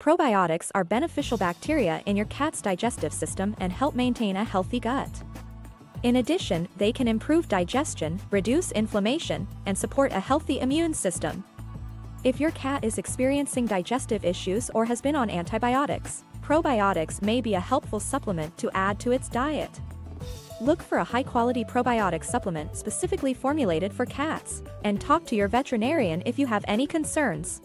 Probiotics are beneficial bacteria in your cat's digestive system and help maintain a healthy gut. In addition, they can improve digestion, reduce inflammation, and support a healthy immune system. If your cat is experiencing digestive issues or has been on antibiotics, probiotics may be a helpful supplement to add to its diet. Look for a high-quality probiotic supplement specifically formulated for cats, and talk to your veterinarian if you have any concerns.